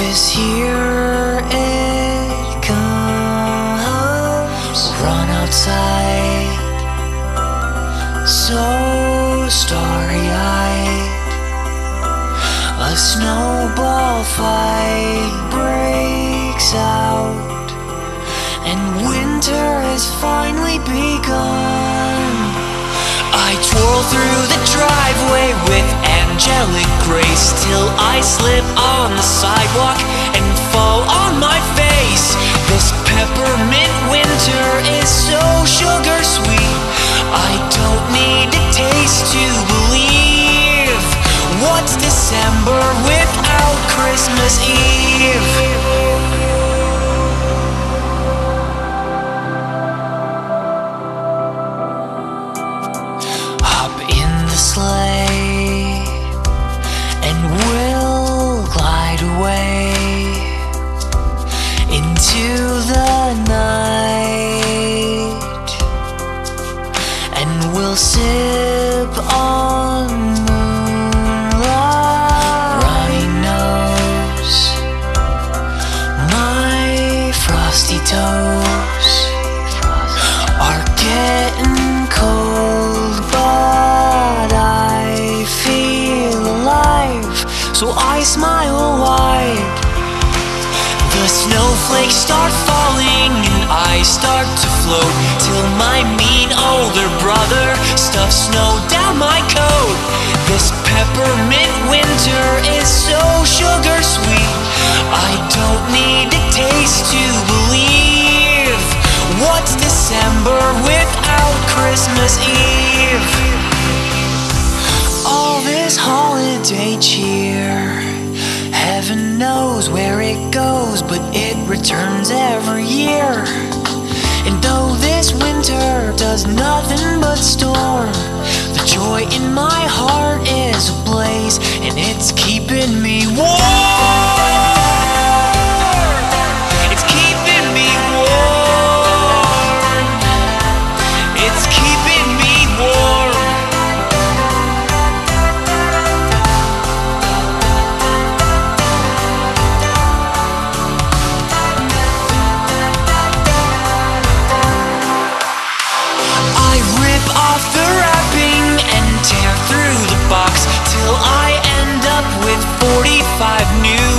Cause here it comes. Run outside, so starry eyed. A snowball fight out, and winter has finally begun. I twirl through the driveway with angelic grace till I slip on the sidewalk and fall on my face. This peppermint winter is so sugar sweet. I don't need a taste to believe. What's December without Christmas Eve? I smile wide. The snowflakes start falling and I start to float till my mean older brother stuffs snow down my coat. This peppermint winter is so sugar sweet. I don't need a taste to believe. What's December without Christmas Eve? knows where it goes, but it returns every year. And though this winter five new